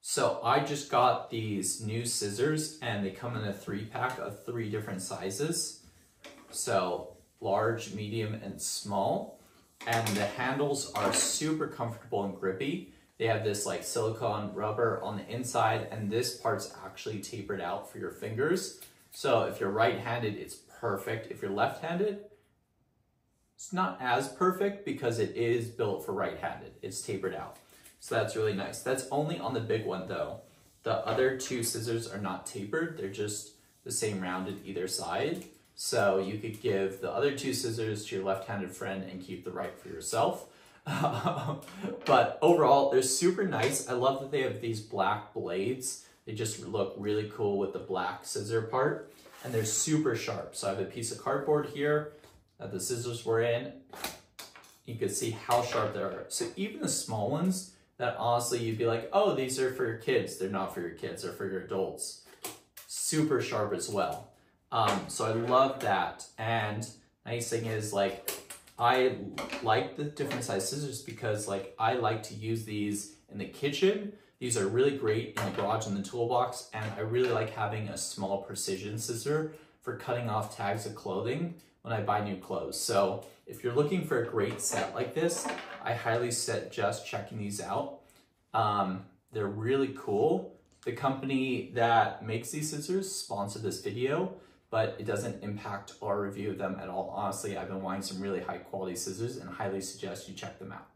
So I just got these new scissors and they come in a three pack of three different sizes. So large, medium, and small. And the handles are super comfortable and grippy. They have this like silicone rubber on the inside and this part's actually tapered out for your fingers. So if you're right-handed, it's perfect. If you're left-handed, it's not as perfect because it is built for right-handed. It's tapered out. So that's really nice. That's only on the big one though. The other two scissors are not tapered. They're just the same rounded either side. So you could give the other two scissors to your left-handed friend and keep the right for yourself. but overall, they're super nice. I love that they have these black blades. They just look really cool with the black scissor part. And they're super sharp. So I have a piece of cardboard here that the scissors were in. You can see how sharp they are. So even the small ones, that honestly you'd be like, oh, these are for your kids. They're not for your kids, they're for your adults. Super sharp as well. Um, so I love that. And nice thing is like, I like the different size scissors because like I like to use these in the kitchen. These are really great in the garage and the toolbox. And I really like having a small precision scissor for cutting off tags of clothing when I buy new clothes. So if you're looking for a great set like this, I highly suggest checking these out. Um, they're really cool. The company that makes these scissors sponsored this video, but it doesn't impact our review of them at all. Honestly, I've been wanting some really high quality scissors and highly suggest you check them out.